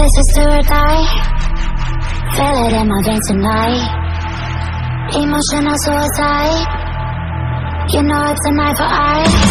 this is do die Feel it in my veins tonight. Emotional suicide. You know it's a knife for eye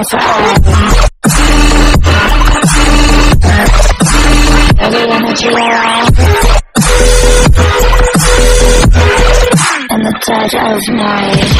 on fire. And the dead of night.